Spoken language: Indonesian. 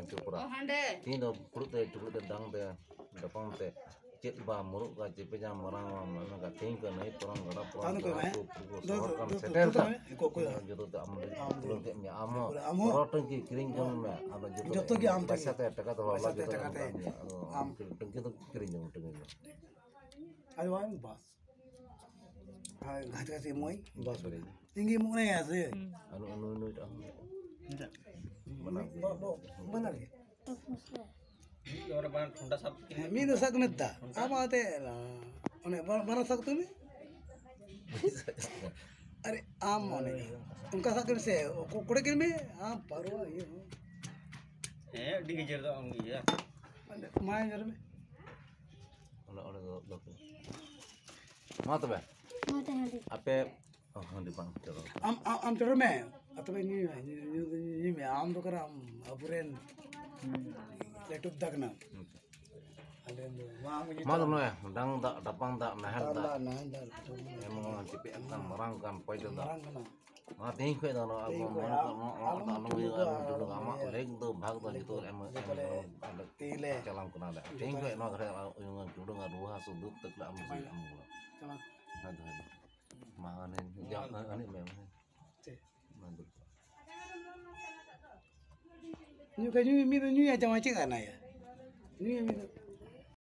maju pura Oh, hande. ini do perut teh cukup tentang teh depan teh cek ba muruk ka cepe jam marang mana ka ting ke naik perang gara perang Anu ke, Mak? aku pugu Do- sor kan do- do- setel do- ta do- ko- ko- jodoh teh am Am belum ke mi amo amo. roteng ki kiring jong me ada jodoh Jodoh ki am teh. pesa teh teka to Pesa la teh jodoh teka teh. am tengki to kiring jong tengki ayo ayo bas. Hai ngati kasi moy bas tinggi mo na ya sih. Anu anu anu itu ಬಂದಳ ಮೀನು ಸಾಕುನಿದ್ದ ಆಮಾತೆ ಬರೋ अरे आम माने उनका साथ से कुड़े किन में आम परवा ये है डिगे जर तो आऊँगी यार माय जर में ओला ओला दो दो मात बे मात हाँ दी अपे हाँ दी चलो आम आम चलो मैं Mantap. như cái như mi như nhà chồng ai chết cả này à? Như mi